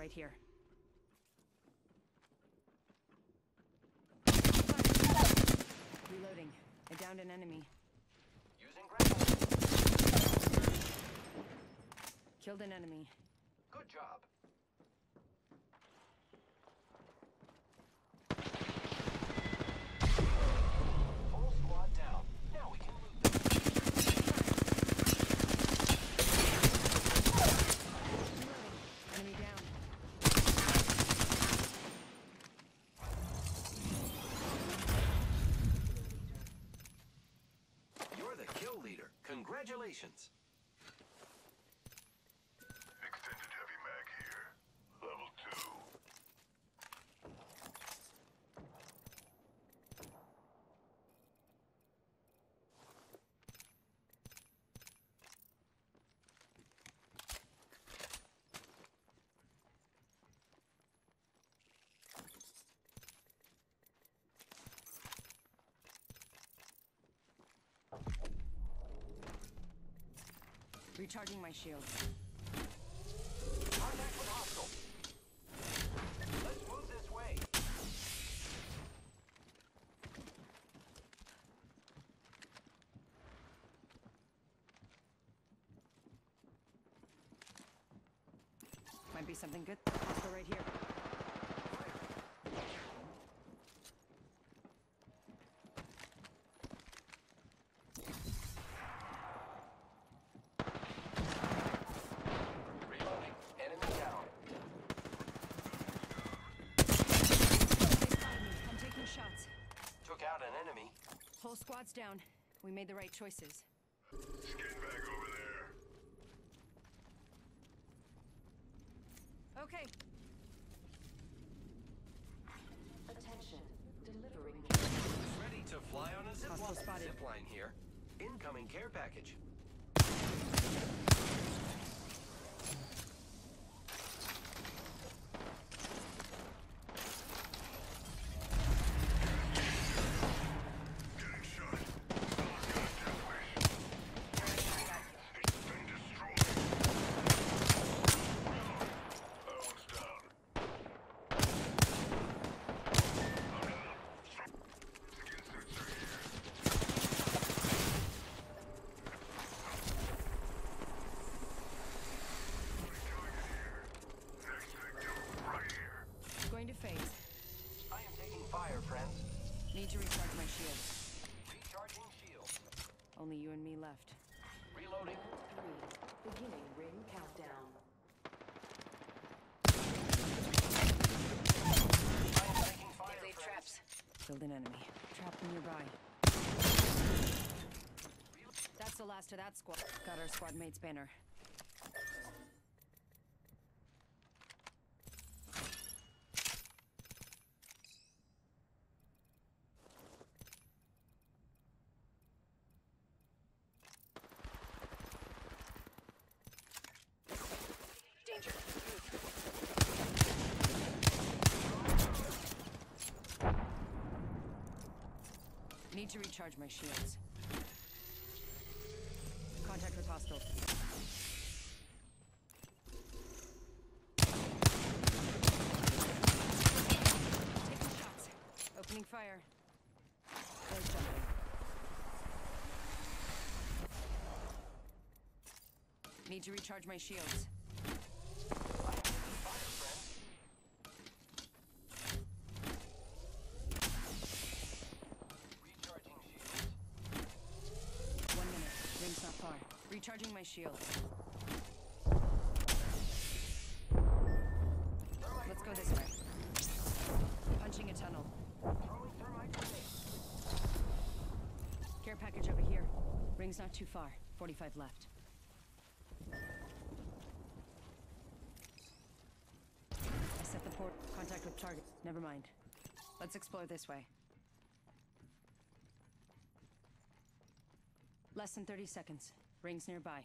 right here. Reloading. I downed an enemy. Using grapple. Killed an enemy. Good job. Full squad down. Now we can loot them. Enemy down. You're the kill leader. Congratulations. Recharging my shield. Contact with hostile. Let's move this way. Might be something good. Hostile right here. Reloading. Enemy down. I'm taking shots. Took out an enemy. Whole squad's down. We made the right choices. Skin bag over there. Okay. Attention. Delivering Ready to fly on a zip Hostile spotted. Zip line here. Incoming care package. Getting shot. Someone's got a death wish. It's been destroyed. That one's down. I'm down. Skin suits are here. Coming in here. Next victim, right here. Going to phase. I am taking fire, friends. Need to recharge my shields. Recharging shield. Only you and me left. Reloading. three. Beginning ring countdown. I am taking fire, They traps. Killed an enemy. Trapped nearby. That's the last of that squad. Got our squad mate's banner. Need to recharge my shields. Contact with hostiles. Taking shots. Opening fire. Need to recharge my shields. I am taking fire, friends. Recharging shields. One minute. Ring's not far. Recharging my shield. Let's go this way. Punching a tunnel. Care package over here. Ring's not too far. 45 left. I set the port. Contact with target. Never mind. Let's explore this way. Less than 30 seconds. Rings nearby.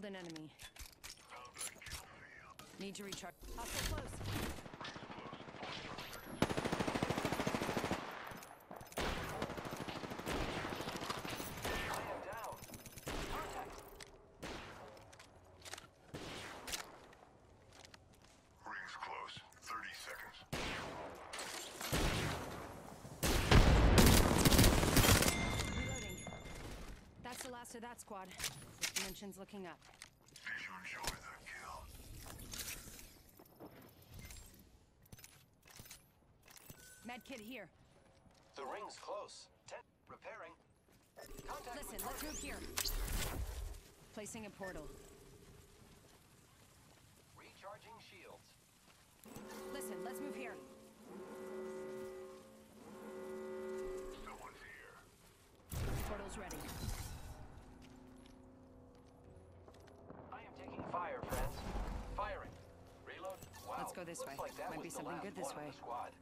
Killed an enemy. Need to recharge. Hostile close. that squad. Tension's looking up. Fish on shore, they're. Medkit here. The ring's close. Ten repairing. Contact Listen, let's move here. Placing a portal. Recharging shields. Listen, let's move here. Someone's here. Portal's ready. Let's go this way. Like Might be something good this way. Squad.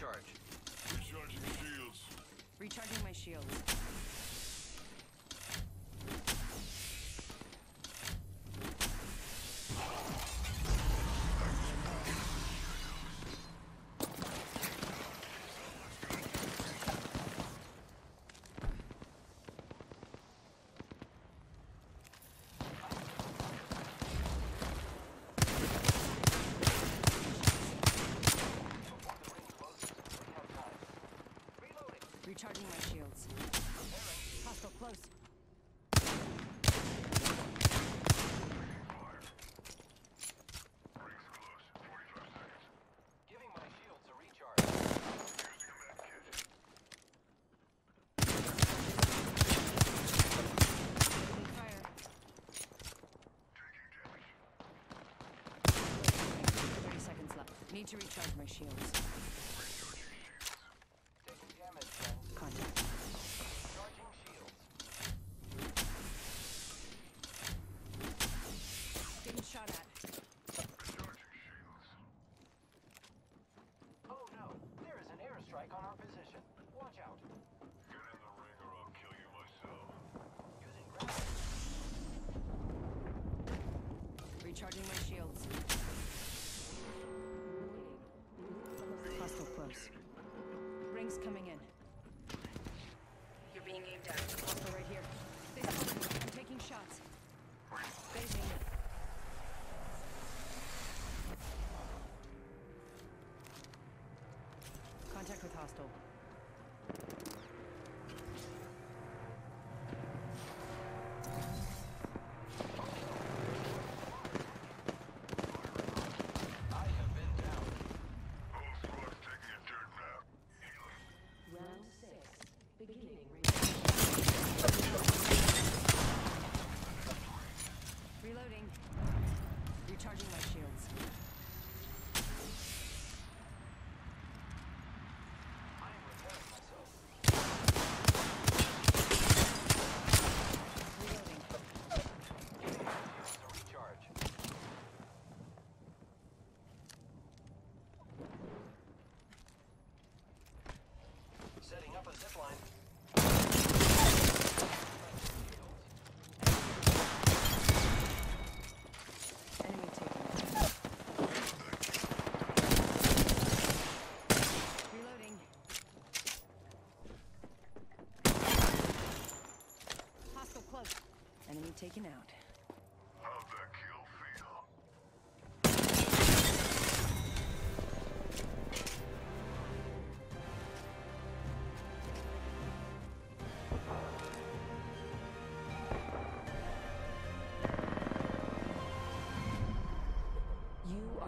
Recharge. Recharging shields. Recharging my shields. doors. Rings coming in. You're being aimed at. Also right here. They I'm taking shots. Phasing. Contact with hostile.